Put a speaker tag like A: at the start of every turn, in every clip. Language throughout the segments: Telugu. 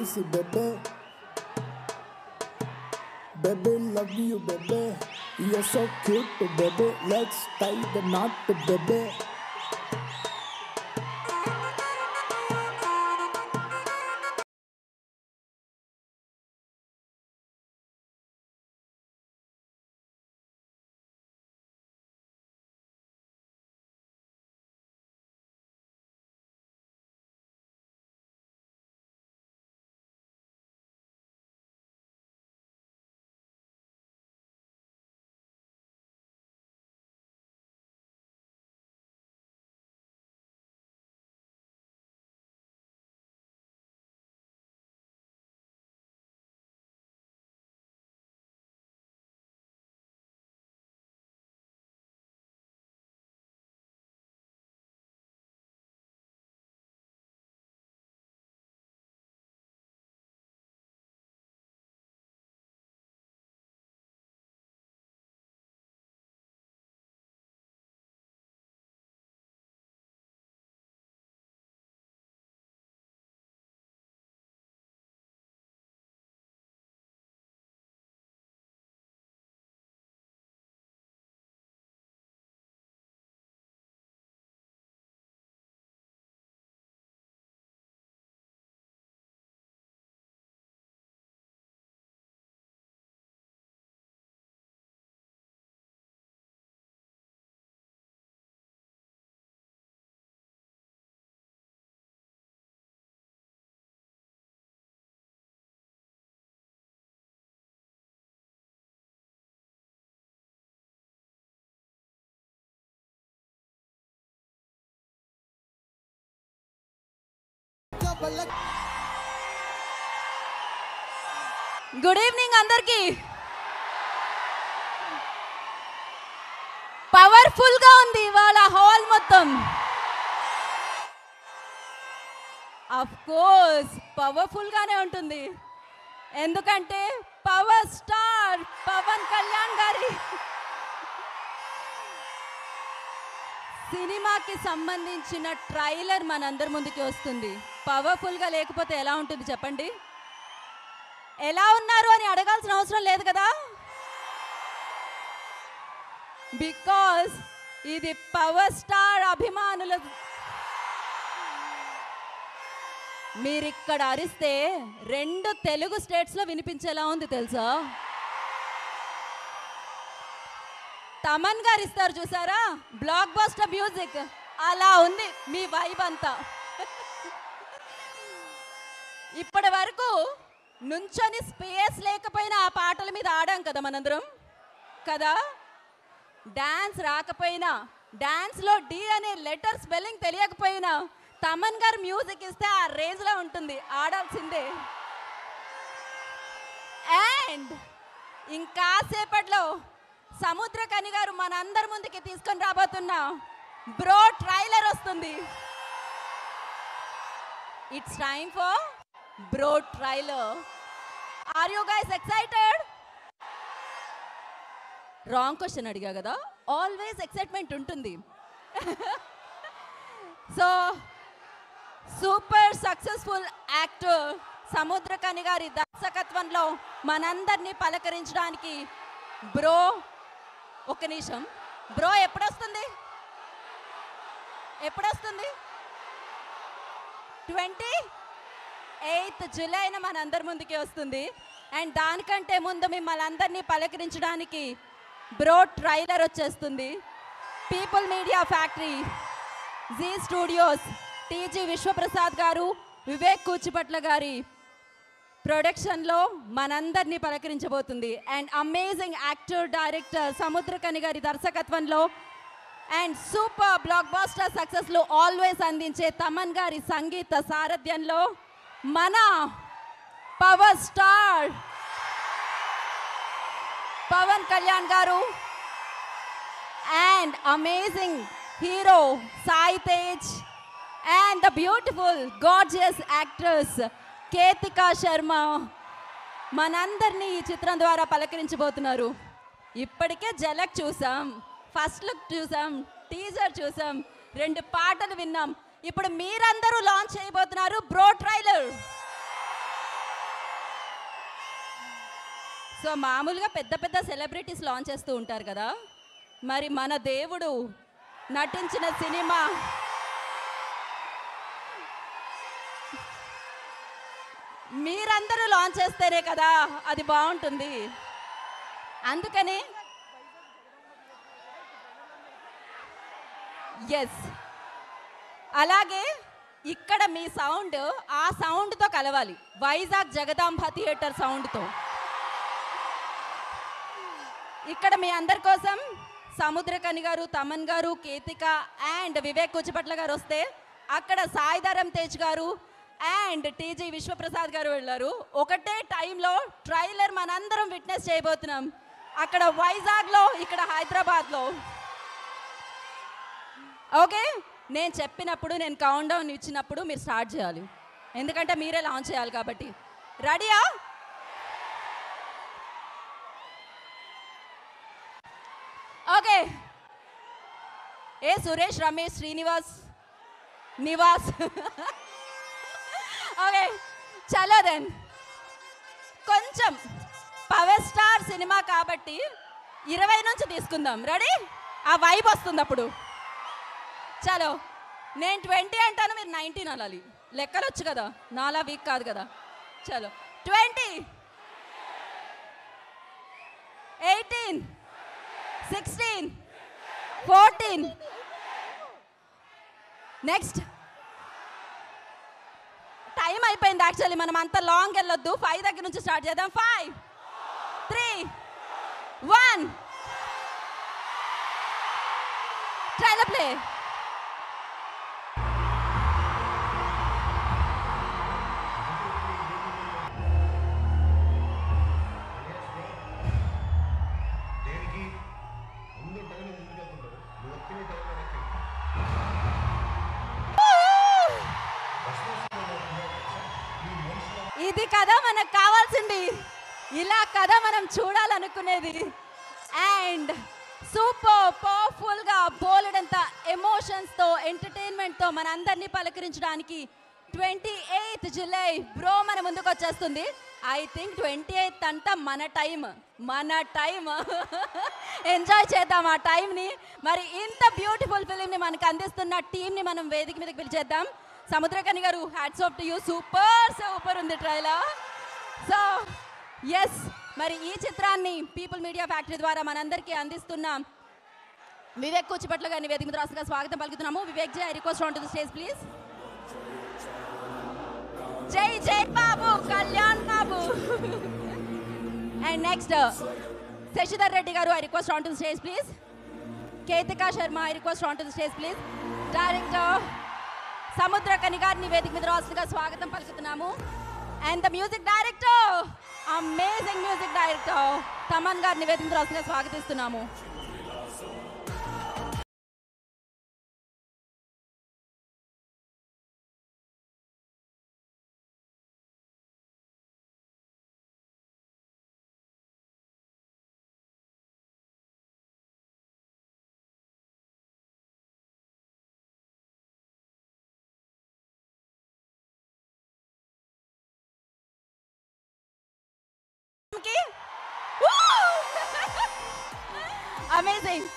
A: Baby. Baby, love you, baby. You're so cute, baby. Let's tie the knot, baby.
B: Good evening అందరికి. పవర్ఫుల్గా ఉంది ఇవాళ హాల్ మొత్తం. అఫ్ కోర్స్ పవర్ఫుల్ గానే ఉంటుంది. ఎందుకంటే పవర్ స్టార్ పవన్ కళ్యాణ్ గారి సినిమాకి సంబంధించిన ట్రైలర్ మనందరి ముందుకి వస్తుంది. పవర్ఫుల్గా లేకపోతే ఎలా ఉంటుంది చెప్పండి? ఎలా ఉన్నారు అని అడగాల్సిన అవసరం లేదు కదా? బికాస్ ఇది పవర్ స్టార్ అభిమానుల మీరిక్కడ అరిస్తే రెండు తెలుగు స్టేట్స్లో వినిపించేలా ఉంది తెలుసా? తమన్ గారు ఇస్తారు చూసారా? బ్లాక్ బస్టర్ మ్యూజిక్ అలా ఉంది మీ వైబ్ అంతా. ఇప్పటి వరకు నుంచొని స్పేస్ లేకపోయినా ఆ పాటల మీద ఆడాం కదా మనందరం. కదా? డాన్స్ రాకపోయినా డాన్స్లో డి అనే లెటర్ స్పెల్లింగ్ తెలియకపోయినా తమన్ గారు మ్యూజిక్ ఇస్తే ఆ రేంజ్లో ఉంటుంది ఆడాల్సిందే. అండ్ ఇంకాసేపట్లో సముద్రకని గారు మనందరి ముందుకి తీసుకొని రాబోతున్న బ్రో ట్రైలర్ వస్తుంది. It's time for bro trailer are you guys excited wrong question అడిగా కదా? ఆల్వేస్ ఎక్సైట్మెంట్ ఉంటుంది. So super successful actor Samuthirakani గారి దర్శకత్వంలో మనందరినీ పలకరించడానికి. బ్రో ఒక నిమిషం. బ్రో ఎప్పుడొస్తుంది? ఎప్పుడొస్తుంది? ట్వంటీ ఎయిత్ జూలైన మనందరి ముందుకి వస్తుంది. అండ్ దానికంటే ముందు మిమ్మల్ని అందరినీ పలకరించడానికి బ్రో ట్రైలర్ వచ్చేస్తుంది. People media factory Zee studios TG Vishwaprasad garu Vivek Kuchibhotla గారి ప్రొడక్షన్లో మనందరినీ పలకరించబోతుంది. And amazing actor director Samuthirakani గారి దర్శకత్వంలో అండ్ సూపర్ బ్లాక్ బాస్టర్ సక్సెస్లు ఆల్వేస్ అందించే తమన్ గారి సంగీత సారథ్యంలో మన power star Pawan Kalyan garu and amazing hero Sai Tej and the beautiful gorgeous actress Ketika Sharma. మనందరినీ ఈ చిత్రం ద్వారా పలకరించబోతున్నారు. ఇప్పటికే జలక్ చూసాం ఫస్ట్ లుక్ చూసాం టీజర్ చూసాం రెండు పాటలు విన్నాం. ఇప్పుడు మీరందరూ లాంచ్ చేయబోతున్నారు బ్రో ట్రైలర్ సో మామూలుగా పెద్ద పెద్ద సెలబ్రిటీస్ లాంచ్ చేస్తూ ఉంటారు కదా. మరి మన దేవుడు నటించిన సినిమా మీరందరూ లాంచ్ చేస్తేనే కదా అది బాగుంటుంది. అందుకని ఎస్ అలాగే ఇక్కడ మీ సౌండ్ ఆ సౌండ్తో కలవాలి. వైజాగ్ జగదాంబ థియేటర్ సౌండ్తో. ఇక్కడ మీ అందరి కోసం సముద్రకని గారు తమన్ గారు కేతిక అండ్ వివేక్ కుచిపట్ల గారు వస్తే అక్కడ సాయిధరం తేజ్ గారు అండ్ టీజీ విశ్వప్రసాద్ గారు వెళ్ళారు. ఒకటే టైంలో ట్రైలర్ మనందరం విట్నెస్ చేయబోతున్నాం. అక్కడ వైజాగ్లో ఇక్కడ హైదరాబాద్లో. ఓకే? నేను చెప్పినప్పుడు నేను కౌంట్ డౌన్ ఇచ్చినప్పుడు మీరు స్టార్ట్ చేయాలి. ఎందుకంటే మీరే లాంచ్ చేయాలి కాబట్టి. రెడీయా ఓకే ఏ సురేష్ రమేష్ శ్రీనివాస్? నివాస్. ఓకే చలో దెన్ కొంచెం పవర్ స్టార్ సినిమా కాబట్టి ఇరవై నుంచి తీసుకుందాం. రెడీ ఆ వైబ్ వస్తుంది అప్పుడు. చలో. నేను ట్వంటీ అంటాను మీరు నైన్టీన్ అనాలి. లెక్కలు వచ్చు కదా. నాలా వీక్ కాదు కదా. చలో. Twenty. Eighteen. Sixteen. Fourteen. Next. Time అయిపోయింది యాక్చువల్లీ. మనం అంత లాంగ్ వెళ్ళొద్దు. ఫైవ్ దగ్గర నుంచి స్టార్ట్ చేద్దాం. Five. Three. One. Trailer play. ఇలా కదా మనం చూడాలనుకునేది. అండ్ సూపర్ పవర్ఫుల్గా బోలెడంత ఎమోషన్స్తో ఎంటర్టైన్మెంట్తో మనందరినీ పలకరించడానికి ట్వంటీ ఎయిత్ జూలై బ్రో మన ముందుకు వచ్చేస్తుంది. ఐ థింక్ ట్వంటీ ఎయిత్ అంతా మన టైం మన టైం ఎంజాయ్ చేద్దాం ఆ టైంని మరి ఇంత బ్యూటిఫుల్ ఫిలింని మనకు అందిస్తున్న టీంని మనం వేదిక మీదకి పిలిచేద్దాం. Samuthirakani garu hats off to you super super ఉంది ట్రైలర్ సో ఎస్ మరి ఈ చిత్రాన్ని పీపుల్ మీడియా ఫ్యాక్టరీ ద్వారా మనందరికీ అందిస్తున్నాం వివేక్ కూచిపట్ల గారిని వేదిక స్వాగతం పలుకుతున్నాము. Vivek Jai request on to stage please జై జై బాబు కళ్యాణ్ బాబు. And next Sashidhar Reddy garu I request on to stage please Ketika Sharma I request on to stage please director సముద్ర కనిగారిని వేదిక మీద రాసుగా స్వాగతం పలుకుతున్నాము. And the music director amazing music director Thaman గారిని వేదిక స్వాగతిస్తున్నాము. రాసుగా స్వాగతిస్తున్నాము amazing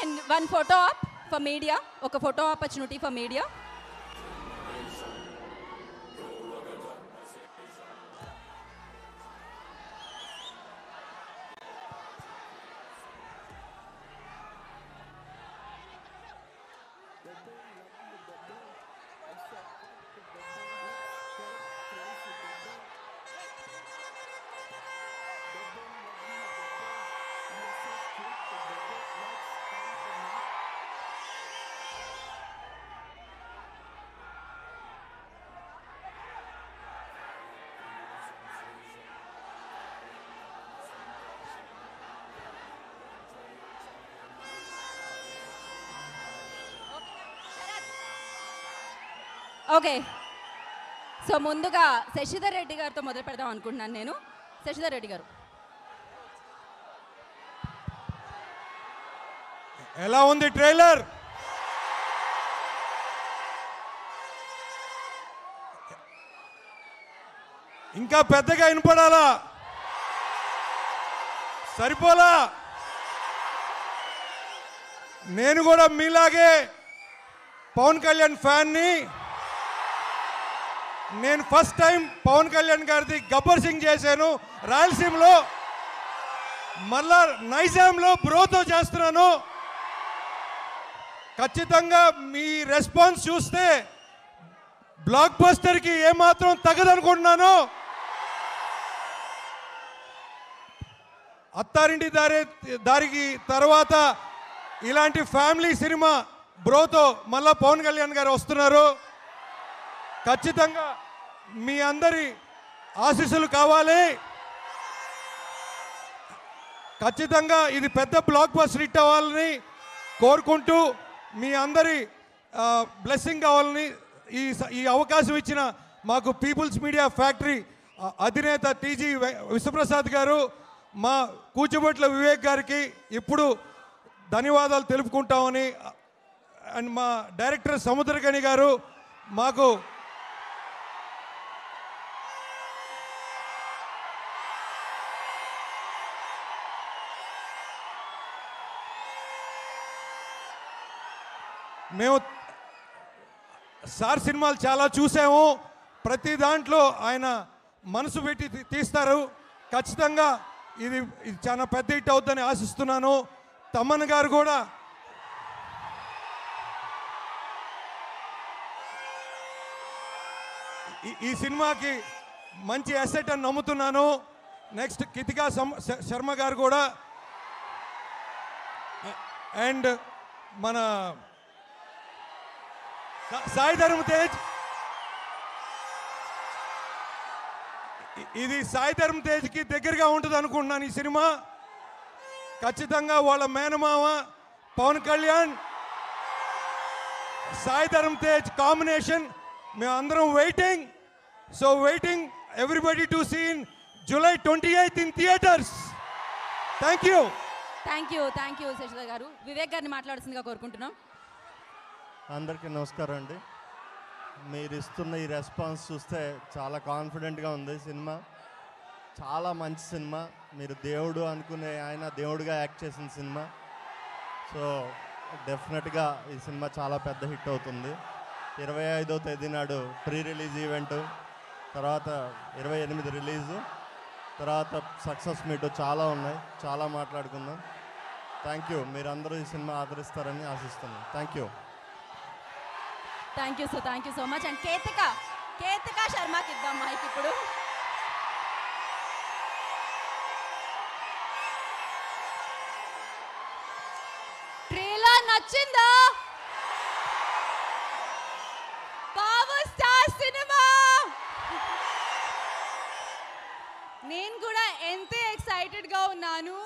B: and one photo op for media ఒక photo opportunity for media okay so ముందుగా శశిధర్ రెడ్డి గారితో మొదలు పెడదాం అనుకుంటున్నాను నేను. శశిధర్ రెడ్డి గారు.
C: ఎలా ఉంది ట్రైలర్? ఇంకా పెద్దగా వినపడాలా? సరిపోలా? నేను కూడా మీలాగే పవన్ కళ్యాణ్ ఫ్యాన్ని నేను ఫస్ట్ టైం పవన్ కళ్యాణ్ గారిది గబ్బర్ సింగ్ చేశాను. రాయలసీమలో మళ్ళా నైజాంలో బ్రోతో చేస్తున్నాను. ఖచ్చితంగా మీ రెస్పాన్స్ చూస్తే బ్లాక్ బస్టర్కి ఏమాత్రం తగదనుకుంటున్నాను. అత్తారింటి దారి దారికి తర్వాత ఇలాంటి ఫ్యామిలీ సినిమా బ్రోతో మళ్ళా పవన్ కళ్యాణ్ గారు వస్తున్నారు. ఖచ్చితంగా మీ అందరి ఆశీస్సులు కావాలి. ఖచ్చితంగా ఇది పెద్ద బ్లాక్ బస్టర్ హిట్ అవ్వాలని కోరుకుంటూ మీ అందరి బ్లెస్సింగ్ కావాలని ఈ ఈ అవకాశం ఇచ్చిన మాకు పీపుల్స్ మీడియా ఫ్యాక్టరీ అధినేత టీజీ విశ్వప్రసాద్ గారు మా కూచిబొట్ల వివేక్ గారికి ఇప్పుడు ధన్యవాదాలు తెలుపుకుంటామని అండ్ మా డైరెక్టర్ సముద్రగణి గారు మాకు మేము సార్ సినిమాలు చాలా చూసాము. ప్రతి దాంట్లో ఆయన మనసు పెట్టి తీస్తారు. ఖచ్చితంగా ఇది ఇది చాలా పెద్ద హిట్ అవుతుందని ఆశిస్తున్నాను. తమ్మన్ గారు కూడా ఈ- సినిమాకి మంచి అసెట్ అని నమ్ముతున్నాను. నెక్స్ట్ కితికా సమ్- శర్మ గారు కూడా. అండ్ మన సాయి ధర్మ తేజ్ ఇది సాయి ధర్మ తేజ్కి దగ్గరగా ఉంటుంది అనుకుంటున్నాను ఈ సినిమా. ఖచ్చితంగా వాళ్ళ మేనమామ పవన్ కళ్యాణ్ సాయి ధర్మ తేజ్ కాంబినేషన్ మేమందరం waiting so waiting everybody to seen July twenty eighth in theatres thank you
B: thank you thank you Sashidhar garu. Vivek గారిని మాట్లాడుతుందిగా కోరుకుంటున్నాం.
D: అందరికీ నమస్కారం అండి. మీరు ఇస్తున్న ఈ రెస్పాన్స్ చూస్తే చాలా కాన్ఫిడెంట్గా ఉంది సినిమా. చాలా మంచి సినిమా. మీరు దేవుడు అనుకునే ఆయన దేవుడిగా యాక్ట్ చేసిన సినిమా. సో డెఫినెట్గా ఈ సినిమా చాలా పెద్ద హిట్ అవుతుంది. ఇరవై ఐదో తేదీ నాడు ప్రీ రిలీజ్ ఈవెంట్. తర్వాత ఇరవై ఎనిమిది రిలీజు. తర్వాత సక్సెస్ మీట్ చాలా ఉన్నాయి. చాలా మాట్లాడుకుందాం. థ్యాంక్ యూ మీరందరూ ఈ సినిమా ఆదరిస్తారని ఆశిస్తున్నాను thank you
B: thank you so thank you so much and Ketika Ketika శర్మకి ఇద్దాం మైక్ ఇప్పుడు. ట్రైలర్ నచ్చిందా? బాబు స్టార్ సినిమా నేను కూడా ఎంతే ఎక్సైటెడ్గా ఉన్నాను.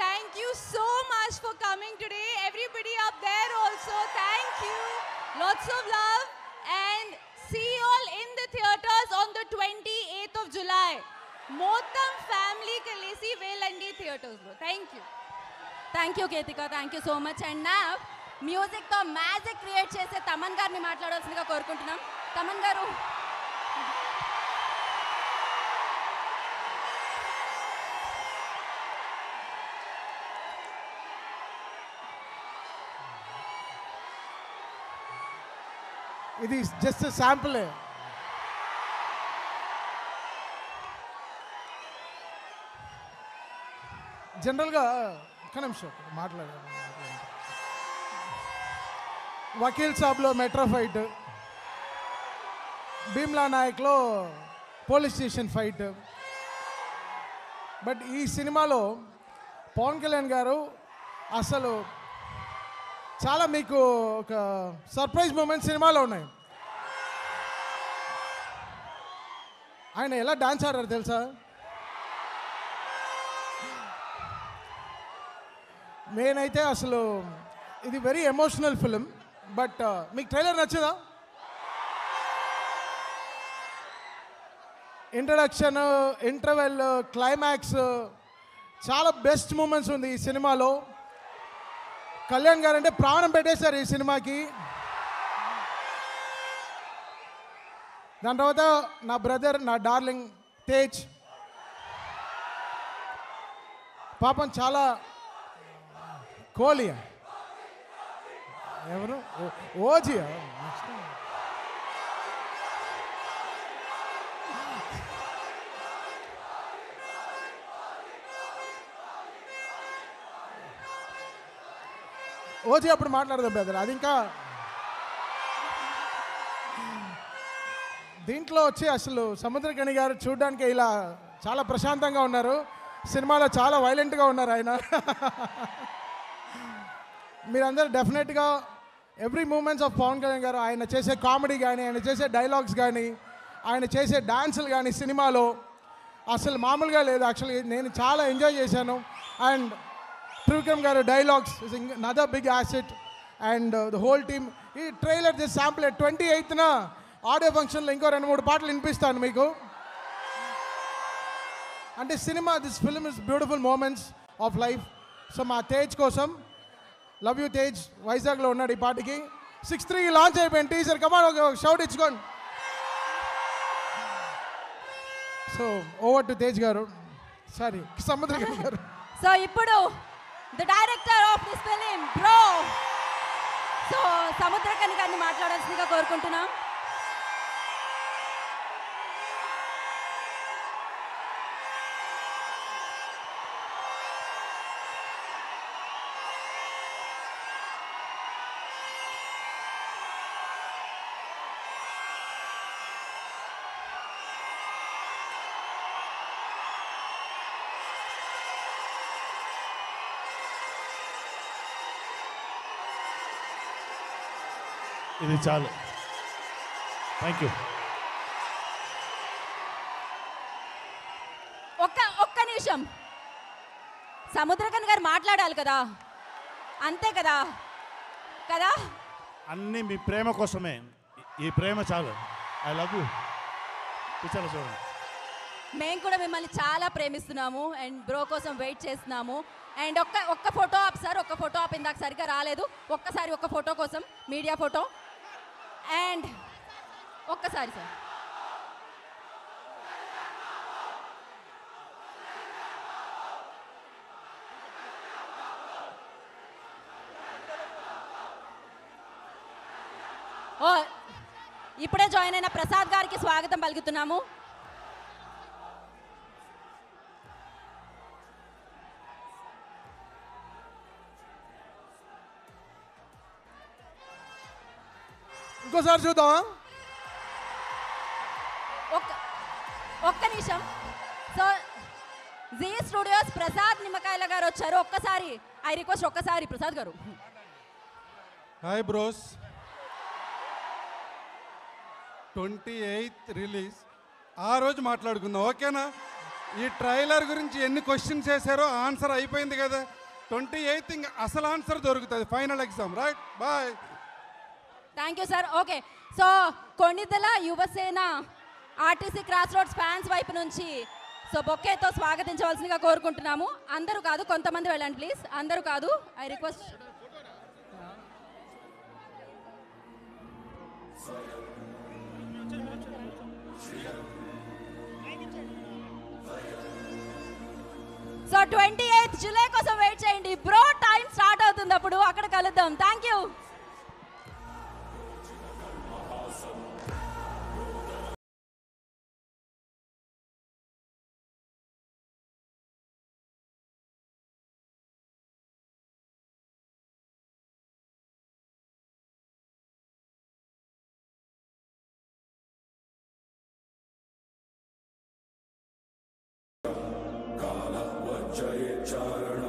B: Thank you so much for lots of love and see all in the theatres on the twenty eighth of July మొత్తం ఫ్యామిలీ కలిసి వెళ్ళండి థియేటర్స్లో thank you thank you Ketika thank you so much and నా మ్యూజిక్తో మ్యాజిక్ క్రియేట్ చేసే తమన్ గారిని మాట్లాడాల్సిందిగా కోరుకుంటున్నాం. తమన్ గారు
E: ఇది జస్ట్ శాంపులే. జనరల్గా ఒక్క నిమిషం మాట్లాడాను వకీల్ సాబ్లో మెట్రో ఫైట్. భీమ్లా నాయక్లో పోలీస్ స్టేషన్ ఫైట్. బట్ ఈ సినిమాలో పవన్ కళ్యాణ్ గారు అసలు చాలా మీకు ఒక సర్ప్రైజ్ మూమెంట్ సినిమాలో ఉన్నాయి. ఆయన ఎలా డాన్స్ ఆడారు తెలుసా? నేనైతే అసలు ఇది వెరీ ఎమోషనల్ ఫిలిం బట్ మీకు ట్రైలర్ నచ్చదా? ఇంట్రడక్షన్ ఇంటర్వెల్ క్లైమాక్స్ చాలా బెస్ట్ మూమెంట్స్ ఉంది ఈ సినిమాలో. కళ్యాణ్ గారు అంటే ప్రాణం పెట్టేశారు ఈ సినిమాకి. దాని తర్వాత నా బ్రదర్ నా డార్లింగ్ తేజ్. పాపం చాలా కోలియా ఎవరు? ఓజియా? ఓజీ అప్పుడు మాట్లాడదాం బ్రదర్. అది ఇంకా దీంట్లో వచ్చి అసలు సముద్రకణి గారు చూడడానికి ఇలా చాలా ప్రశాంతంగా ఉన్నారు. సినిమాలో చాలా వైలెంట్గా ఉన్నారు ఆయన. మీరందరూ డెఫినెట్గా every moments of Pawan Kalyan garu ఆయన చేసే కామెడీ కానీ ఆయన చేసే డైలాగ్స్ కానీ ఆయన చేసే డాన్సులు కానీ సినిమాలో అసలు మామూలుగా లేదు. యాక్చువల్లీ నేను చాలా ఎంజాయ్ చేశాను. And Trivikram garu dialogues another big asset and the whole team ఈ ట్రైలర్ చేసి శాంపుల్ ట్వంటీ ఎయిత్న ఆడియో ఫంక్షన్లో ఇంకో రెండు మూడు పాటలు వినిపిస్తాను మీకు. అంటే cinema this film is beautiful moments of life so మా తేజ్ కోసం లవ్ యూ తేజ్ వైజాగ్లో ఉన్నాడు ఈ పాటికి. సిక్స్ త్రీ లాంచ్ అయిపోయింది టీజర్ కమాన్ ఒక షౌట్ ఇచ్చుకోండి. So over to Tej garu. Sorry Samudra garu.
B: So ఇప్పుడు the director of this film bro so Samuthirakani గారిని మాట్లాడాల్సిందిగా కోరుకుంటున్నాం.
F: ఇది చాలు. థ్యాంక్ యూ
B: ఒక్క ఒక్క నిమిషం. సముద్రకన్ గారు మాట్లాడాలి కదా? అంతే కదా? కదా?
F: అన్నీ మీ ప్రేమ కోసమే. ఈ ప్రేమ చాలు. ఐ లవ్ యూ చూడండి
B: మేము కూడా మిమ్మల్ని చాలా ప్రేమిస్తున్నాము అండ్ బ్రో కోసం వెయిట్ చేస్తున్నాము. అండ్ ఒక్క ఒక్క ఫోటో ఆప్ సార్ ఒక్క ఫోటో ఆప్ ఇందాక సరిగ్గా రాలేదు. ఒక్కసారి ఒక్క ఫోటో కోసం మీడియా ఫోటో. అండ్ ఒక్కసారి సార్. ఓ ఇప్పుడే జాయిన్ అయిన ప్రసాద్ గారికి స్వాగతం పలుకుతున్నాము.
E: ఇంకోసారి చూద్దామా?
B: ఒక్క ఒక్క నిమిషం. సో జీ స్టూడియోస్ ప్రసాద్ నిమ్మకాయల గారు వచ్చారు. ఒక్కసారి ఐ రిక్వెస్ట్ ఒక్కసారి Prasad garu.
C: Hi bros twenty eighth release ఆ రోజు మాట్లాడుకుందాం ఓకేనా? ఈ ట్రైలర్ గురించి ఎన్ని క్వశ్చన్స్ వేసారో ఆన్సర్ అయిపోయింది కదా. ట్వంటీ ఎయిత్ ఇంకా అసలు ఆన్సర్ దొరుకుతుంది final exam right boy
B: thank you sir okay so Konidela Yuvasena RTC cross roads fans వైపు నుంచి సో బొక్కేతో స్వాగతించవలసిందిగా కోరుకుంటున్నాము. అందరూ కాదు కొంతమంది వెళ్ళండి ప్లీజ్ అందరూ కాదు I request so twenty eighth July కోసం వెయిట్ చేయండి. బ్రో టైం స్టార్ట్ అవుతుంది అప్పుడు. అక్కడ కలుద్దాం. Thank you
A: charan